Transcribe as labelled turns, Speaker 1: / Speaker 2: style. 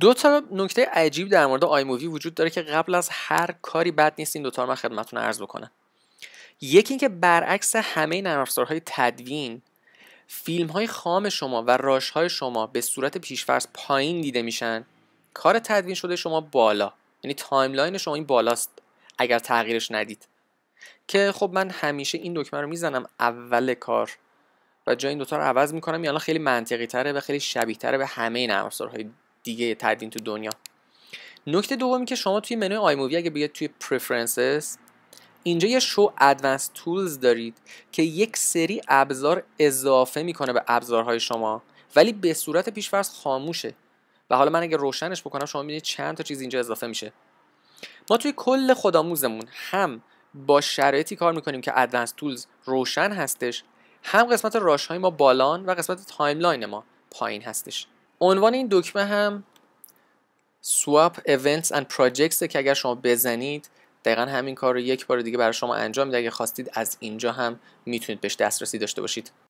Speaker 1: دو تا نکته عجیب در مورد iMovie وجود داره که قبل از هر کاری بد نیست این دوتا رو من خدمتتون عرض بکنم. یکی اینکه برعکس همه نرم افزارهای تدوین فیلم های خام شما و راش های شما به صورت پیشفرض پایین دیده میشن کار تدوین شده شما بالا. یعنی timeline شما این بالاست اگر تغییرش ندید. که خب من همیشه این دکمه رو می‌زنم اول کار و جای این دوتا رو عوض می‌کنم. یعنی خیلی منطقی تره و خیلی شبیه تره به همه نرم افزارهای دیگه تدوین تو دنیا. نکته دومی که شما توی منوی iMovie اگه بیاید توی preferences اینجا یه show advanced tools دارید که یک سری ابزار اضافه می‌کنه به ابزارهای شما ولی به صورت پیشفرض خاموشه. و حالا من اگه روشنش بکنم شما می‌بینید چند تا چیز اینجا اضافه میشه. ما توی کل خودآموزمون هم با شرایطی کار می‌کنیم که advanced tools روشن هستش هم قسمت راش های ما بالان و قسمت timeline ما پایین هستش. عنوان این دکمه هم swap events and projects که اگر شما بزنید دقیقا همین کار رو یک بار دیگه برای شما انجام میده. اگه خواستید از اینجا هم می‌تونید بهش دسترسی داشته باشید.